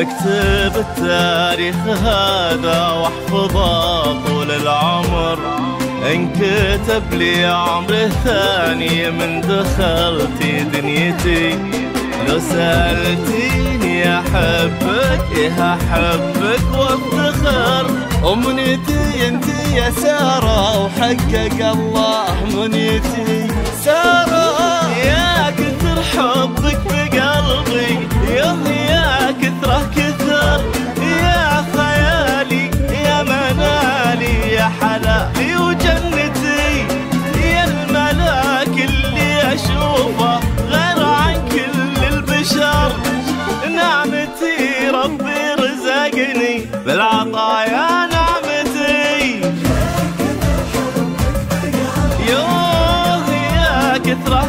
بكتب التاريخ هذا واحفظه طول العمر. انكتب لي عمر ثاني من دخلتي دنيتي. لو سألتيني أحبك إيه أحبك؟ وافتخر. أمنيتي انتي يا سارة وحقق الله منيتي سارة يا بالعطايا نعمتي يوه يا كثرة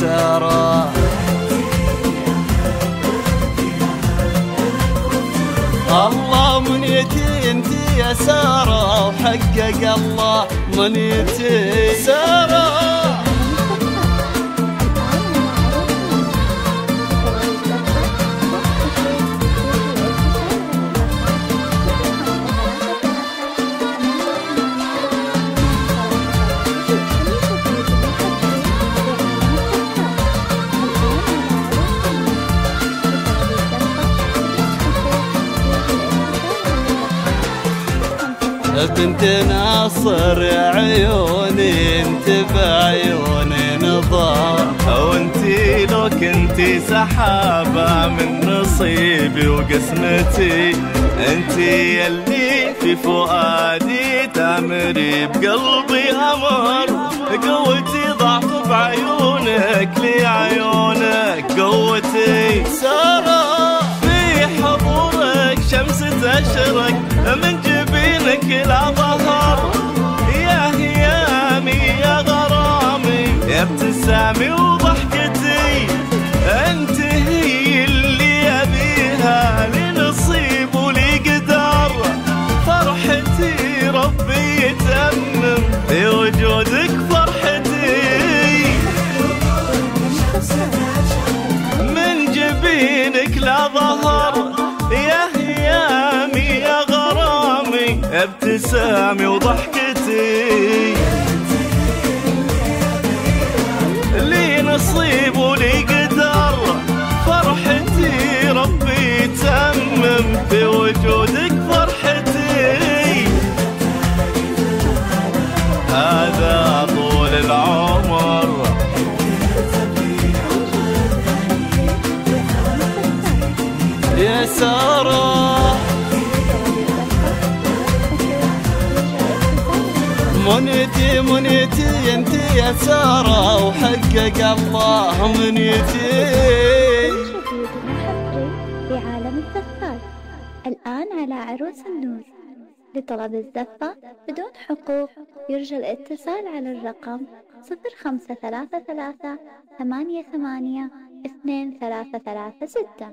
سارة. الله منيتي انتي يا سارة وحقق الله منيتي بنت ناصر يا عيوني انت بعيوني نظار وانتي لو كنتي سحابة من نصيبي وقسمتي انتي يلي في فؤادي تامري بقلبي أمر. قوتي ضعف بعيونك لي عيونك قوتي سارة في حضورك شمس تشرق من لا ظهر يا هيامي يا غرامي يا ابتسامي وضحكتي انت هي اللي ابيها لنصيب ولي قدر فرحتي ربي يتمم وجودك فرحتي من جبينك لا ظهر ابتسامي وضحكتي. لي نصيب ولي قدر فرحتي ربي يتمم في وجودك فرحتي. هذا طول العمر. يا سارة. منيتي منيتي انت يا سارة وحقق الله منيتي شديد الحفر في عالم الزفات الآن على عروس النور. لطلب الزفة بدون حقوق يرجى الاتصال على الرقم صفر خمسة ثلاثة ثلاثة ثمانية ثمانية اثنين ثلاثة ثلاثة ستة.